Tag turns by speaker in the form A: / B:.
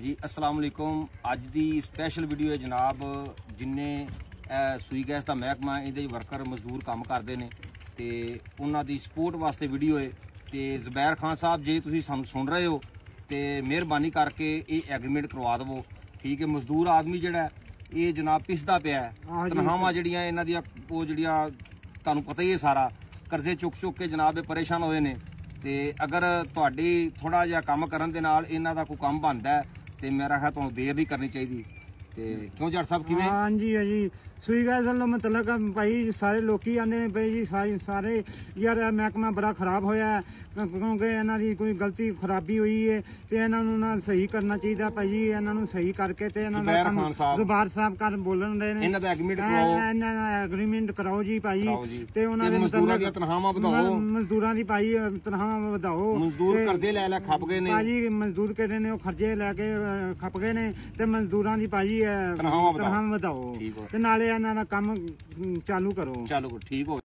A: ਜੀ ਅਸਲਾਮ ਵਾਲੇਕੁਮ ਅੱਜ ਦੀ special video ਹੈ ਜਨਾਬ ਜਿੰਨੇ ਸੂਈ ਗੈਸ ਦਾ ਮਹਿਕਮਾ ਇਹਦੇ ਵਰਕਰ ਮਜ਼ਦੂਰ ਕੰਮ ਕਰਦੇ ਨੇ ਤੇ ਉਹਨਾਂ ਦੀ ਸਪੋਰਟ ਵਾਸਤੇ ਵੀਡੀਓ ਹੈ। ਤੇ ਜ਼ਬੈਰ ਖਾਨ ਸਾਹਿਬ ਜੇ ਤੁਸੀਂ ਸਾਨੂੰ ਸੁਣ ਰਹੇ ਹੋ ਤੇ ਮਿਹਰਬਾਨੀ ਕਰਕੇ ਇਹ ਐਗਰੀਮੈਂਟ ਕਰਵਾ ਦਿਵੋ। ਠੀਕ ਹੈ ਮਜ਼ਦੂਰ ਆਦਮੀ ਜਿਹੜਾ ਇਹ ਜਨਾਬ ਪਿਸਦਾ ਪਿਆ। ਤਨਖਾਹਾਂ ਜਿਹੜੀਆਂ ਇਹਨਾਂ ਦੀਆਂ ਉਹ ਜਿਹੜੀਆਂ ਤੁਹਾਨੂੰ ਪਤਾ ਹੀ ਹੈ ਸਾਰਾ ਕਰਜ਼ੇ ਚੁੱਕ ਚੁੱਕ ਕੇ ਜਨਾਬ ਇਹ ਪਰੇਸ਼ਾਨ ਹੋਏ ਨੇ। ਤੇ ਅਗਰ ਤੁਹਾਡੀ ਥੋੜਾ ਜਿਹਾ ਕੰਮ ਕਰਨ ਦੇ ਨਾਲ ਇਹਨਾਂ ਦਾ ਕੋਈ ਕੰਮ ਬਣਦਾ ਹੈ, ਤੇ ਮੇਰਾ ਖਿਆਲ ਤੁਹਾਨੂੰ ਦੇਰ ਨਹੀਂ ਕਰਨੀ ਚਾਹੀਦੀ। ਤੇ ਕਿਉਂ ਜੱਟ ਸਾਹਿਬ ਕਿਵੇਂ?
B: ਹਾਂਜੀ ਹੈ ਜੀ। ਸੂਈ ਗੈਸ ਦਾ ਮਤਲਬ ਆ ਭਾਈ ਸਾਰੇ ਲੋਕੀ ਆਂਦੇ ਨੇ ਭਾਈ ਜੀ ਸਾਰੇ ਸਾਰੇ। ਯਾਰ ਇਹ ਮਹਿਕਮਾ ਬੜਾ ਖਰਾਬ ਹੋਇਆ ਹੈ, ਕਿਉਂ- ਕਿਉਂਕਿ ਇਹਨਾਂ ਦੀ ਕੋਈ ਗਲਤੀ ਖਰਾਬੀ ਹੋਈ ਹੈ ਤੇ ਇਹਨਾਂ ਨੂੰ ਨਾ ਸਹੀ ਕਰਨਾ ਚਾਹੀਦਾ ਭਾਈ ਜੀ ਇਹਨਾਂ ਨੂੰ ਸਹੀ ਕਰਕੇ ਤੇ ਇਹਨਾਂ
A: ਜ਼ੁਬੈਰ
B: ਕੰਮ
A: ਖਾਨ ਸਾਹਿਬ।
B: ਜ਼ੁਬਾਰ ਸਾਹਿਬ ਕਰ ਬੋਲਣ ਰਹੇ ਨੇ।
A: ਇਹਨਾਂ ਦਾ ਐਗਰੀਮੈਂਟ ਕਰਾਓ।
B: ਇਹਨਾਂ ਦਾ ਐਗਰੀਮੈਂਟ ਕਰਾਓ ਜੀ ਭਾਈ।
A: ਕਰਾਓ ਜੀ।
B: ਤੇ ਉਹਨਾਂ
A: ਤੇ
B: ਦੇ
A: ਮਜ਼ਦੂਰਾਂ
B: ਮਤਲਬ-
A: ਦੀਆਂ ਤਨਖਾਹਾਂ ਵਧਾਓ।
B: ਮ- ਮਜ਼ਦੂਰਾਂ ਦੀ ਭਾਈ ਤਨਖਾਹਾਂ ਵਧਾਓ।
A: ਮਜ਼ਦੂਰ
B: ਤੇ-
A: ਕਰਜ਼ੇ ਲੈ ਲੈ ਖੱਪ ਗਏ ਨੇ।
B: ਭਾਜੀ ਮਜ਼ਦੂਰ ਕਿਹੜੇ ਨੇ ਉਹ ਖਰਚੇ ਲੈ ਕੇ ਅਹ, ਖੱਪ ਗਏ ਨੇ। ਤੇ ਮਜ਼ਦੂਰਾਂ ਦੀ ਭਾਜੀ ਅਹ,
A: ਤਨਖਾਹਾਂ ਵਧਾਓ।
B: ਤਨਖਾਹਾਂ ਵਧਾਓ
A: ਠੀਕ ਹੋ।
B: ਤੇ ਨਾਲੇ ਇਹਨਾਂ ਦਾ ਕੰਮ ਅਮ, ਚਾਲੂ ਕਰੋ
A: ਚਲੋ ਠੀਕ ਹੋ